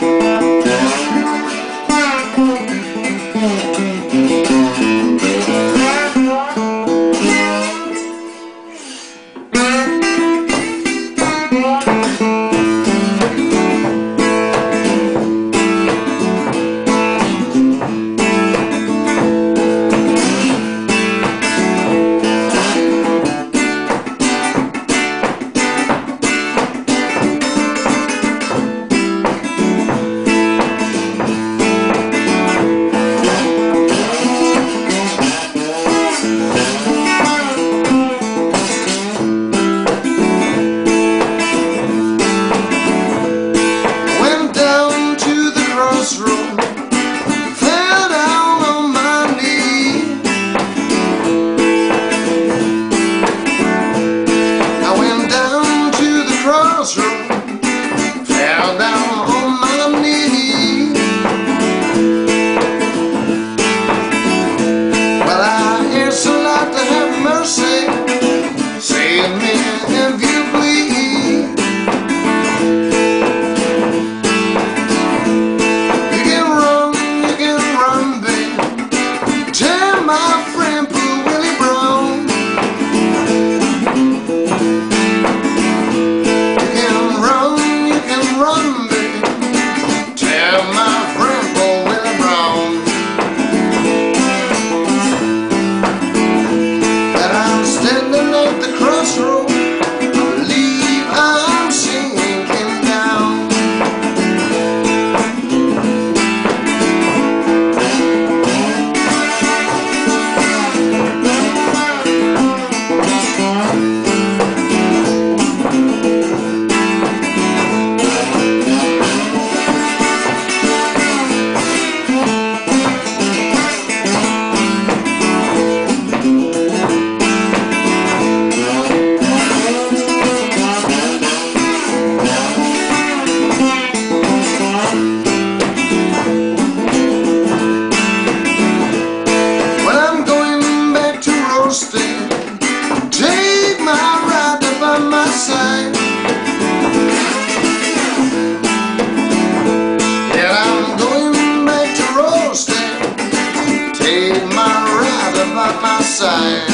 Went I going